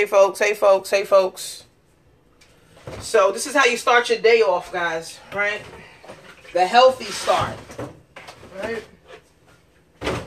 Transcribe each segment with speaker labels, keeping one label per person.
Speaker 1: Hey, folks. Hey, folks. Hey, folks. So this is how you start your day off, guys. Right? The healthy start. Right?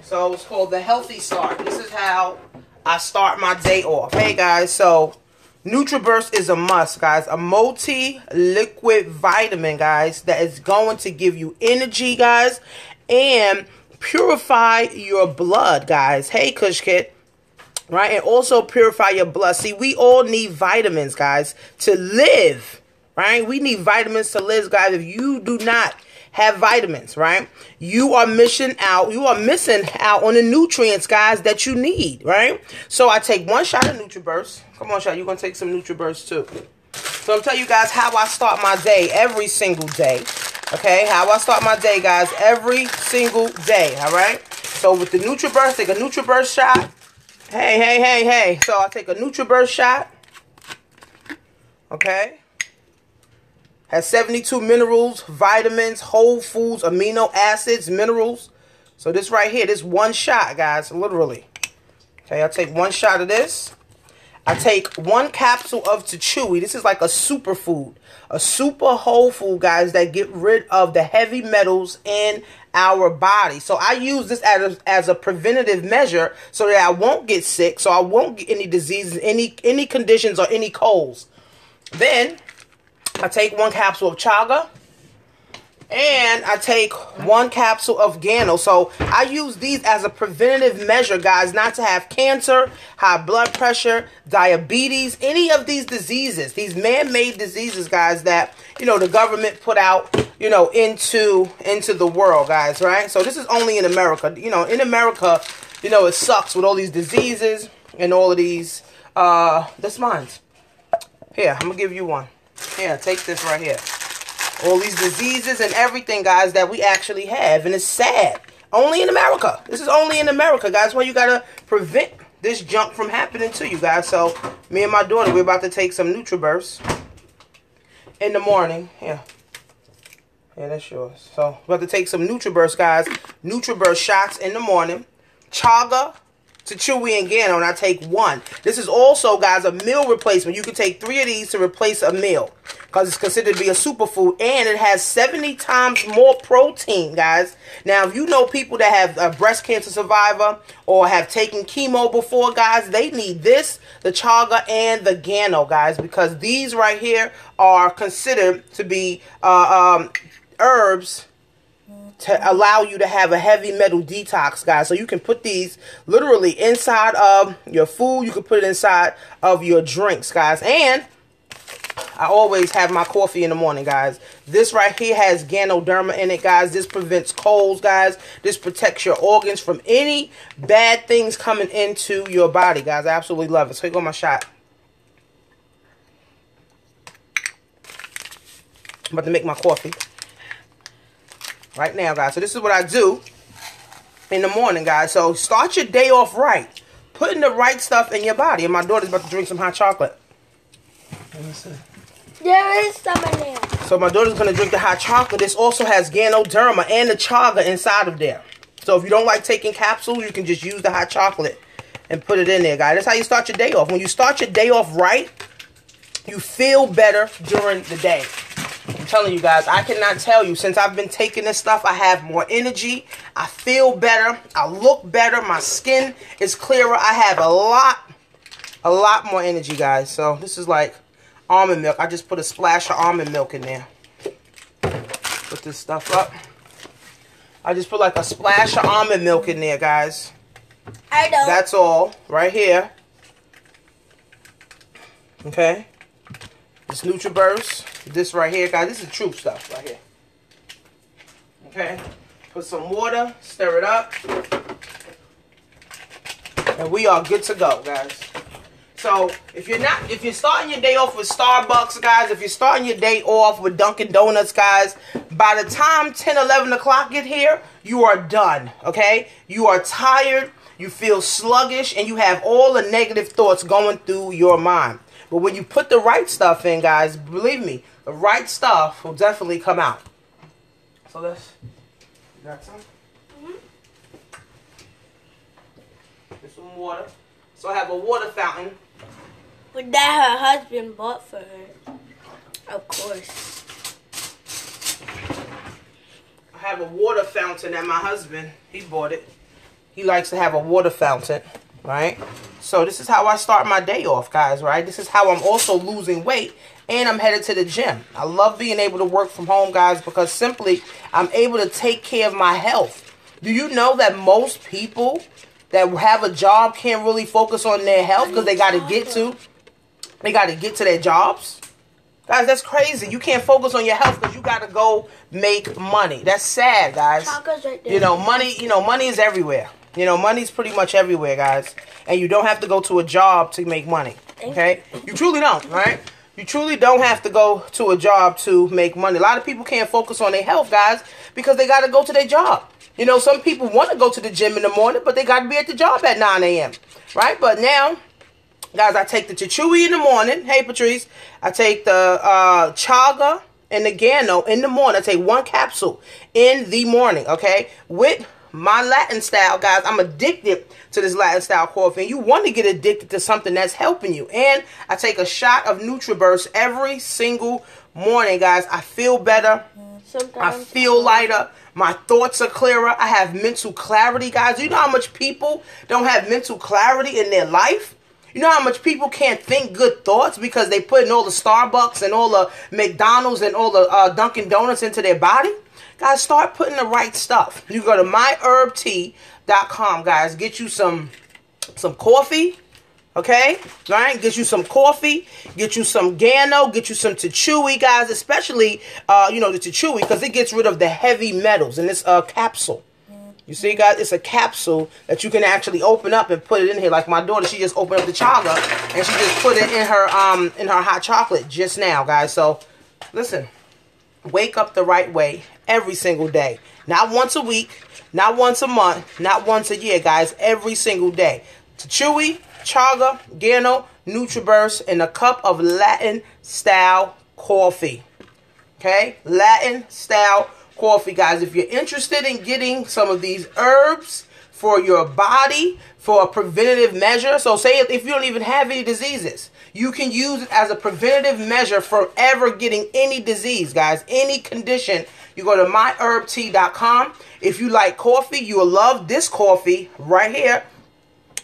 Speaker 1: So it's called the healthy start. This is how I start my day off. Hey, guys. So NutriBurst is a must, guys. A multi-liquid vitamin, guys, that is going to give you energy, guys, and purify your blood, guys. Hey, Kush Kid. Right? And also purify your blood. See, we all need vitamins, guys, to live. Right? We need vitamins to live, guys. If you do not have vitamins, right? You are missing out. You are missing out on the nutrients, guys, that you need, right? So I take one shot of NutriBurst. Come on, shot. You're gonna take some NutriBurst too. So I'm telling you guys how I start my day every single day. Okay, how I start my day, guys, every single day. All right. So with the NutriBurst, take a NutriBurst shot. Hey, hey, hey, hey. So I take a NutriBurst shot. Okay. Has 72 minerals, vitamins, whole foods, amino acids, minerals. So this right here, this one shot, guys, literally. Okay, I'll take one shot of this. I take one capsule of Chewy. This is like a superfood, a super whole food, guys, that get rid of the heavy metals in our body. So I use this as a, as a preventative measure so that I won't get sick, so I won't get any diseases, any any conditions or any colds. Then I take one capsule of chaga. And I take one capsule of Gano. So I use these as a preventative measure, guys, not to have cancer, high blood pressure, diabetes, any of these diseases, these man-made diseases, guys, that, you know, the government put out, you know, into, into the world, guys, right? So this is only in America. You know, in America, you know, it sucks with all these diseases and all of these, uh, this mine. Here, I'm to give you one. Here, take this right here. All these diseases and everything, guys, that we actually have. And it's sad. Only in America. This is only in America, guys. Why you got to prevent this junk from happening to you, guys. So, me and my daughter, we're about to take some NutriBurst in the morning. Yeah. Yeah, that's yours. So, we're about to take some NutriBurst, guys. NutriBurst shots in the morning. Chaga to Chewy and Gano, and I take one. This is also, guys, a meal replacement. You can take three of these to replace a meal because it's considered to be a superfood, and it has 70 times more protein, guys. Now, if you know people that have a breast cancer survivor or have taken chemo before, guys, they need this, the chaga, and the Gano, guys, because these right here are considered to be uh, um, herbs to allow you to have a heavy metal detox, guys. So you can put these literally inside of your food. You can put it inside of your drinks, guys. And I always have my coffee in the morning, guys. This right here has Ganoderma in it, guys. This prevents colds, guys. This protects your organs from any bad things coming into your body, guys. I absolutely love it. So here go my shot. I'm about to make my coffee right now, guys. So this is what I do in the morning, guys. So start your day off right. Putting the right stuff in your body. And my daughter's about to drink some hot chocolate.
Speaker 2: There is some in there.
Speaker 1: So my daughter's going to drink the hot chocolate. This also has Ganoderma and the chaga inside of there. So if you don't like taking capsules, you can just use the hot chocolate and put it in there, guys. That's how you start your day off. When you start your day off right, you feel better during the day. Telling you guys, I cannot tell you. Since I've been taking this stuff, I have more energy. I feel better. I look better. My skin is clearer. I have a lot, a lot more energy, guys. So this is like almond milk. I just put a splash of almond milk in there. Put this stuff up. I just put like a splash of almond milk in there, guys.
Speaker 2: I don't.
Speaker 1: That's all right here. Okay. This NutriBurst. This right here, guys. This is true stuff right here. Okay. Put some water. Stir it up. And we are good to go, guys. So if you're not, if you're starting your day off with Starbucks, guys, if you're starting your day off with Dunkin' Donuts, guys, by the time 10, 11 o'clock get here, you are done, okay? You are tired, you feel sluggish, and you have all the negative thoughts going through your mind. But when you put the right stuff in, guys, believe me, the right stuff will definitely come out. So let's, you got some? Mm-hmm. Get some water. So I have a water fountain
Speaker 2: That her husband bought for her. Of course.
Speaker 1: I have a water fountain that my husband, he bought it. He likes to have a water fountain, right? So this is how I start my day off, guys, right? This is how I'm also losing weight and I'm headed to the gym. I love being able to work from home, guys, because simply I'm able to take care of my health. Do you know that most people that have a job can't really focus on their health because they got to get to they got to get to their jobs? Guys, that's crazy. You can't focus on your health because you got to go make money. That's sad, guys. You know, money. You know, money is everywhere. You know, money's pretty much everywhere, guys. And you don't have to go to a job to make money. Okay, you truly don't, right? You truly don't have to go to a job to make money. A lot of people can't focus on their health, guys, because they got to go to their job. You know, some people want to go to the gym in the morning, but they got to be at the job at 9 a.m. Right? But now, guys, I take the Chichui in the morning. Hey, Patrice. I take the uh, Chaga and the Gano in the morning. I take one capsule in the morning, okay? With my Latin style, guys. I'm addicted to this Latin style coffee. And you want to get addicted to something that's helping you. And I take a shot of NutriBurst every single morning, guys. I feel better. Sometimes I feel lighter. My thoughts are clearer. I have mental clarity, guys. You know how much people don't have mental clarity in their life? You know how much people can't think good thoughts because they put in all the Starbucks and all the McDonald's and all the uh, Dunkin' Donuts into their body? Guys, start putting the right stuff. You go to myherbtea.com, guys. Get you some some coffee. Okay? Right? Get you some coffee. Get you some Gano. Get you some Tichui, guys. Especially, uh, you know, the Tichui because it gets rid of the heavy metals in this uh, capsule. You see, guys, it's a capsule that you can actually open up and put it in here. Like my daughter, she just opened up the chaga and she just put it in her um in her hot chocolate just now, guys. So, listen, wake up the right way every single day. Not once a week, not once a month, not once a year, guys. Every single day. To Chewy, chaga, Gano, NutriBurst, and a cup of Latin style coffee. Okay? Latin style coffee, guys. If you're interested in getting some of these herbs for your body for a preventative measure, so say if you don't even have any diseases, you can use it as a preventative measure for ever getting any disease, guys, any condition. You go to myherbtea.com. If you like coffee, you will love this coffee right here.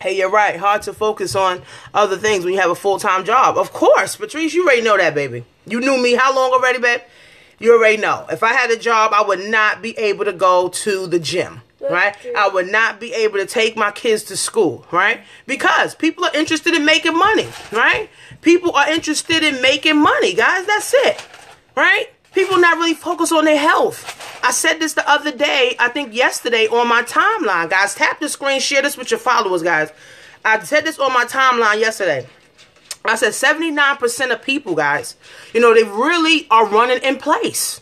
Speaker 1: Hey, you're right. Hard to focus on other things when you have a full-time job. Of course, Patrice, you already know that, baby. You knew me how long already, babe? You already know. If I had a job, I would not be able to go to the gym right? I would not be able to take my kids to school, right? Because people are interested in making money, right? People are interested in making money, guys. That's it, right? People not really focus on their health. I said this the other day, I think yesterday on my timeline, guys. Tap the screen, share this with your followers, guys. I said this on my timeline yesterday. I said 79% of people, guys, you know, they really are running in place.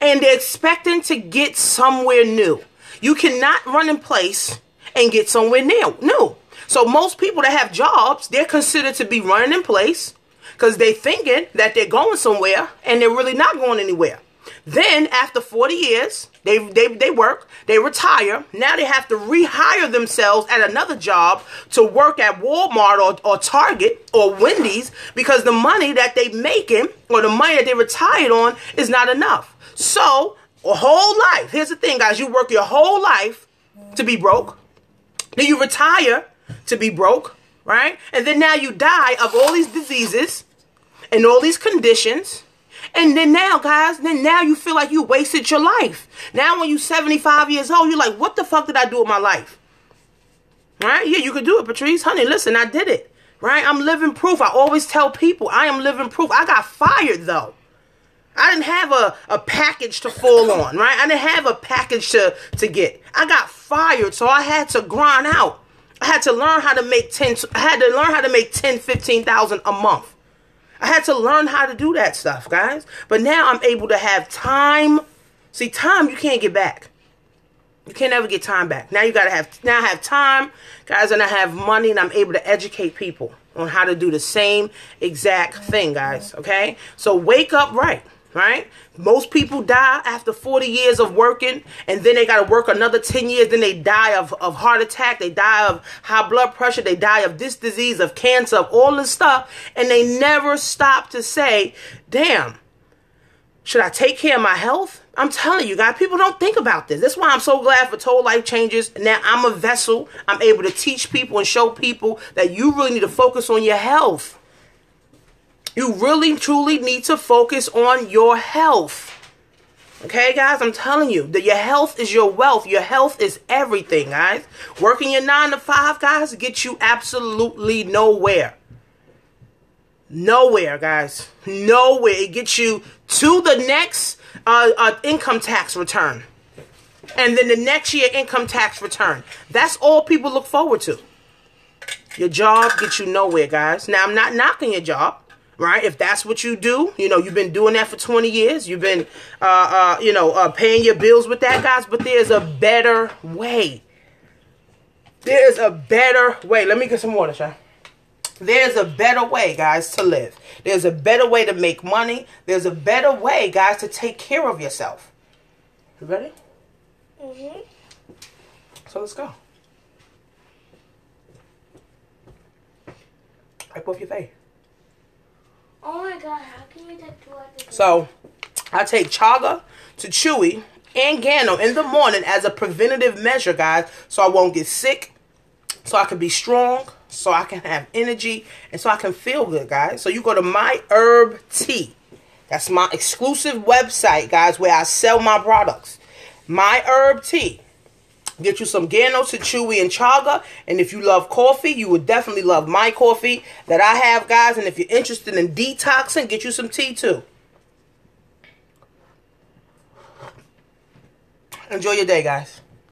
Speaker 1: And they're expecting to get somewhere new. You cannot run in place and get somewhere new. No. So most people that have jobs, they're considered to be running in place because they're thinking that they're going somewhere and they're really not going anywhere. Then after 40 years, they, they, they work, they retire. Now they have to rehire themselves at another job to work at Walmart or, or Target or Wendy's because the money that they making or the money that they retired on is not enough. So a whole life. Here's the thing, guys. You work your whole life to be broke. Then you retire to be broke, right? And then now you die of all these diseases and all these conditions. And then now, guys, then now you feel like you wasted your life. Now when you're 75 years old, you're like, what the fuck did I do with my life? Right? Yeah, you could do it, Patrice. Honey, listen, I did it. Right? I'm living proof. I always tell people I am living proof. I got fired though. I didn't have a, a package to fall on, right? I didn't have a package to, to get. I got fired, so I had to grind out. I had to learn how to make 10, I had to learn how to make 10, 15,000 a month. I had to learn how to do that stuff, guys. But now I'm able to have time. See, time you can't get back. You can't ever get time back. Now you gotta have now I have time, guys, and I have money and I'm able to educate people on how to do the same exact thing, guys. Okay? So wake up right. Right? Most people die after 40 years of working, and then they got to work another 10 years. Then they die of, of heart attack, they die of high blood pressure, they die of this disease, of cancer, of all this stuff, and they never stop to say, damn, should I take care of my health? I'm telling you guys, people don't think about this. That's why I'm so glad for Total Life Changes. Now I'm a vessel. I'm able to teach people and show people that you really need to focus on your health. You really truly need to focus on your health. Okay, guys, I'm telling you that your health is your wealth. Your health is everything, guys. Working your nine to five, guys, gets you absolutely nowhere. Nowhere, guys. Nowhere. It gets you to the next uh, uh, income tax return. And then the next year income tax return. That's all people look forward to. Your job gets you nowhere, guys. Now, I'm not knocking your job right? If that's what you do, you know, you've been doing that for 20 years, you've been, uh, uh, you know, uh, paying your bills with that, guys, but there's a better way. There's a better way. Let me get some water, Sean. There's a better way, guys, to live. There's a better way to make money. There's a better way, guys, to take care of yourself. You ready? Mm-hmm. So let's go. Wipe off your face.
Speaker 2: Oh my god, how can you take two at the
Speaker 1: So I take chaga to chewy and gano in the morning as a preventative measure, guys, so I won't get sick, so I can be strong, so I can have energy, and so I can feel good, guys. So you go to my herb tea. That's my exclusive website, guys, where I sell my products. My herb tea. Get you some Gano, Chewy, and Chaga. And if you love coffee, you would definitely love my coffee that I have, guys. And if you're interested in detoxing, get you some tea too. Enjoy your day, guys.